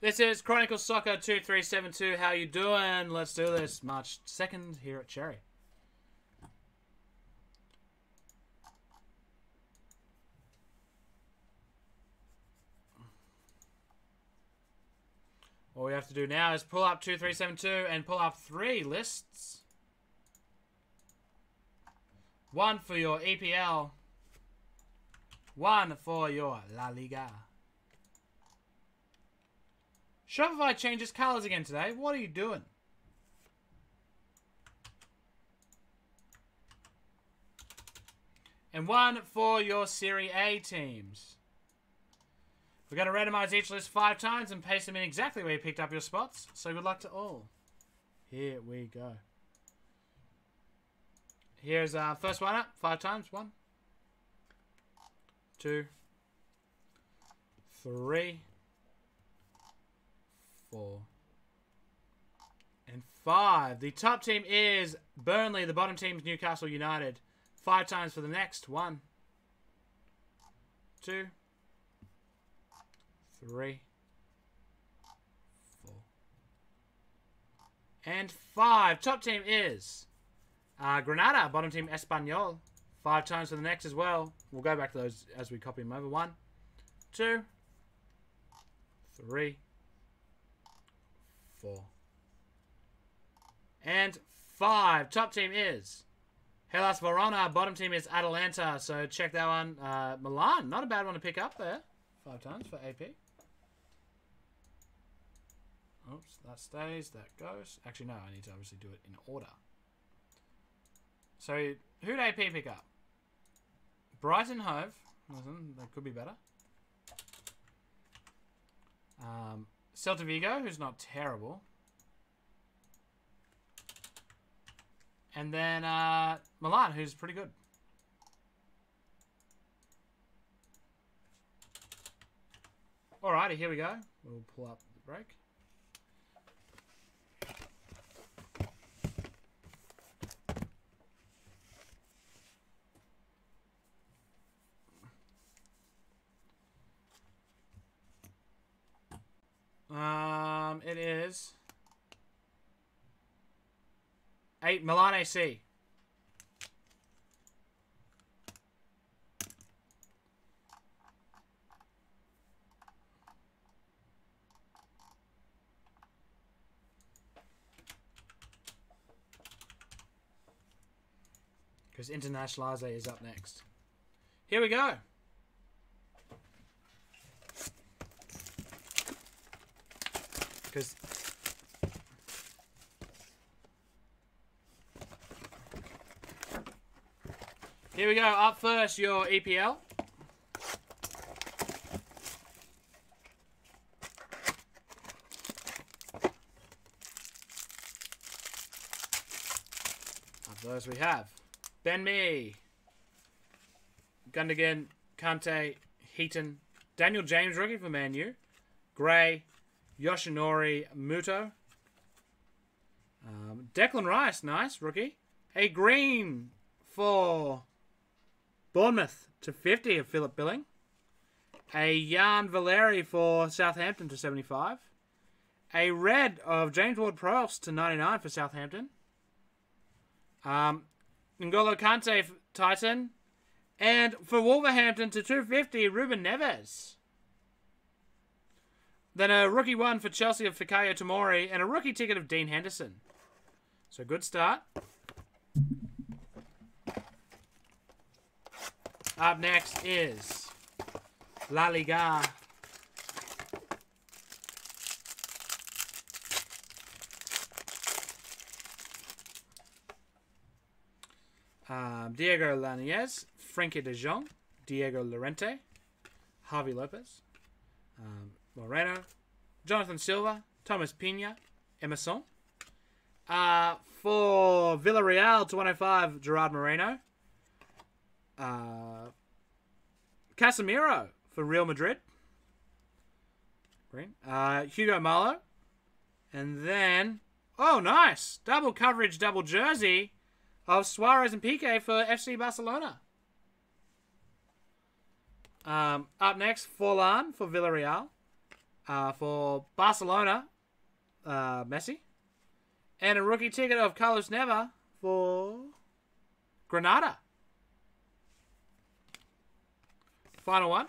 This is Chronicle Soccer 2372. How you doing? Let's do this. March 2nd here at Cherry. All we have to do now is pull up 2372 and pull up three lists. One for your EPL. One for your La Liga. Shopify changes colors again today. What are you doing? And one for your Serie A teams. We're going to randomize each list five times and paste them in exactly where you picked up your spots. So good luck to all. Here we go. Here's our first one up. Five times. One, two, three, four, and five. The top team is Burnley. The bottom team is Newcastle United. Five times for the next. One, two, three, four, and five. Top team is uh, Granada. Bottom team Espanyol. Five times for the next as well. We'll go back to those as we copy them over. One, two, three, four, and five. Top team is Hellas Verona. Bottom team is Atalanta. So check that one. Uh, Milan, not a bad one to pick up there. Five times for AP. Oops, that stays, that goes. Actually, no, I need to obviously do it in order. So, who'd AP pick up? Brighton Hove. Listen, that could be better. Um, Celta Vigo, who's not terrible. And then uh, Milan, who's pretty good. Alrighty, here we go. We'll pull up the break. Um, it is eight Milan AC. Because Internationalize is up next. Here we go. Because Here we go. Up first, your EPL. Up first we have Ben Mee, Gundogan, Kante, Heaton, Daniel James rookie for Man U, Gray, Yoshinori Muto. Um, Declan Rice, nice rookie. A green for Bournemouth to 50 of Philip Billing. A Yan Valery for Southampton to 75. A red of James Ward-Prowse to 99 for Southampton. Um, N'Golo Kante for Titan. And for Wolverhampton to 250, Ruben Neves. Then a rookie one for Chelsea of Fikayo Tomori and a rookie ticket of Dean Henderson. So good start. Up next is La Liga. Um, Diego Lainez, Frenkie de Jong, Diego Llorente, Javi Lopez, um, Moreno, Jonathan Silva, Thomas Pina, Emerson. Uh, for Villarreal to 105, Gerard Moreno. Uh, Casemiro for Real Madrid. Green. Uh, Hugo Mallo. And then, oh, nice. Double coverage, double jersey of Suarez and Piqué for FC Barcelona. Um, up next, Forlan for Villarreal. uh, for Barcelona, uh, Messi. And a rookie ticket of Carlos Neva for Granada. Final one.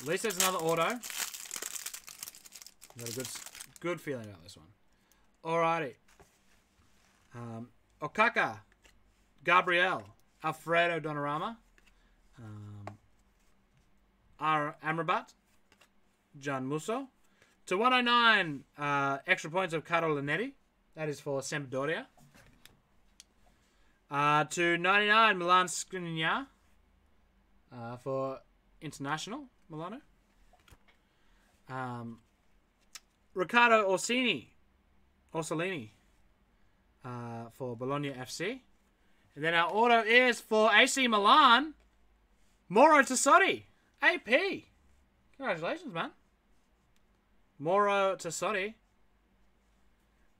At least there's another auto. Got a good, good feeling about this one. Alrighty. Um, Okaka, Gabriel, Alfredo Donnarumma, um, Ar- Amrabat, John Musso. To 109, uh, extra points of Karol Linetty. That is for Sampdoria. Uh, to 99, Milan Skriniar uh, for International Milano. Um, Riccardo Orsini, Orsolini uh, for Bologna FC. And then our auto is for AC Milan, Mauro Tassotti, AP. Congratulations, man. Mauro Tassotti.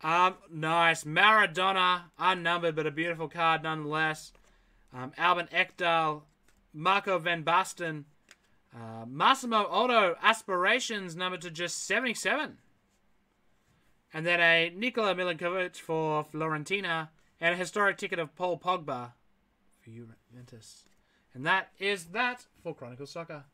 Um, nice. Maradona, unnumbered, but a beautiful card nonetheless. Um, Albin Ekdal, Marco Van Basten, uh, Massimo Oddo, Aspirations, number to just 77. And then a Nikola Milenkovic for Florentina, and a historic ticket of Paul Pogba for Juventus. And that is that for Chronicle Soccer.